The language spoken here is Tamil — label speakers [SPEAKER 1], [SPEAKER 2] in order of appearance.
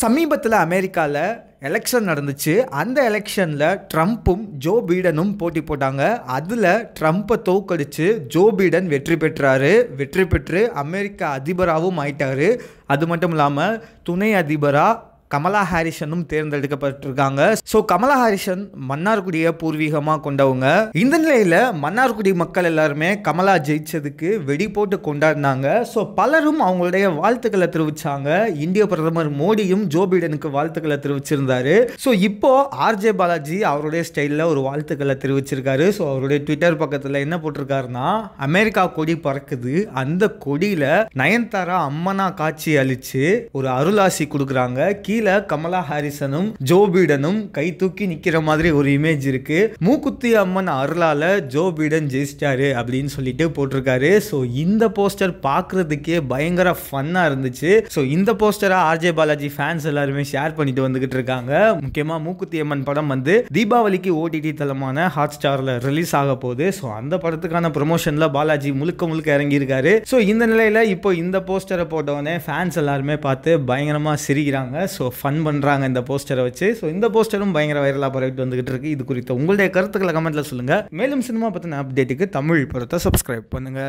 [SPEAKER 1] சமீபத்தில் அமெரிக்காவில் எலெக்ஷன் நடந்துச்சு. அந்த எலெக்ஷனில் ட்ரம்ப்பும் ஜோ பீடனும் போட்டி போட்டாங்க. அதில் ட்ரம்ப்பை தோக்கடிச்சு ஜோ பீடன் வெற்றி பெற்றாரு. வெற்றி பெற்று அமெரிக்க அதிபராகவும் ஆயிட்டாரு. அது மட்டும் இல்லாமல் துணை அதிபராக கமலா ஹாரிசனும் தேர்ந்தெடுக்கப்பட்டிருக்காங்க. ஸோ கமலா ஹாரிசன் மன்னார்குடியை பூர்வீகமாக கொண்டவங்க. இந்த நிலையில் மன்னார்குடி மக்கள் எல்லாருமே கமலா ஜெயிச்சதுக்கு வெடி போட்டு கொண்டாடினாங்க. ஸோ பலரும் அவங்களுடைய வாழ்த்துக்களை தெரிவிச்சாங்க. இந்திய பிரதமர் மோடியும் ஜோ பைடனுக்கு வாழ்த்துக்களை தெரிவிச்சிருந்தாரு. ஸோ இப்போ ஆர்ஜே பாலாஜி அவருடைய ஸ்டைலில் ஒரு வாழ்த்துக்களை தெரிவிச்சிருக்காரு. ஸோ அவருடைய ட்விட்டர் பக்கத்தில் என்ன போட்டிருக்காருன்னா அமெரிக்கா கொடி பறக்குது. அந்த கொடியில் நயன்தாரா அம்மனா காட்சி அளிச்சு ஒரு அருளாசி கொடுக்குறாங்க. கீழே கமலா ஹாரிசனும் ஜோ பீடனும் கை தூக்கி நிக்கிற மாதிரி ஒரு இமேஜ் இருக்கு. மூக்குத்தி அம்மன் அருளால ஜோ பீடன் ஜெயிச்சிட்டாரு அப்படின்னு சொல்லிட்டு போட்டிருக்காரு. ஸோ இந்த போஸ்டர் பார்க்கறதுக்கே பயங்கர ஃபன்னா இருந்துச்சு. ஸோ இந்த போஸ்டரை ஆர்ஜே பாலாஜி ஃபேன்ஸ் எல்லாருமே ஷேர் பண்ணிட்டு வந்துகிட்டு இருக்காங்க. முக்கியமா மூக்குத்தி அம்மன் படம் வந்து தீபாவளிக்கு ஓடிடி தளமான ஹாட் ஸ்டார்ல ரிலீஸ் ஆக போகுது. ஸோ அந்த படத்துக்கான ப்ரொமோஷன்ல பாலாஜி முழுக்க முழுக்க இறங்கியிருக்காரு. ஸோ இந்த நிலையில இப்போ இந்த போஸ்டரை போட்டவொடனே ஃபேன்ஸ் எல்லாருமே பார்த்து பயங்கரமா சிரிக்கிறாங்க. ஸோ ஃபன் பண்ணுறாங்க இந்த போஸ்டரை வச்சு. ஸோ இந்த போஸ்டரும் பயங்கர வைரலாக பரவிட்டு வந்துகிட்டு இருக்கு. இது குறித்த உங்களுடைய கருத்துக்களை கமெண்ட்டில் சொல்லுங்கள் மேலும் சினிமா பற்றின அப்டேட்டுக்கு தமிழ் படத்தை சப்ஸ்கிரைப் பண்ணுங்க.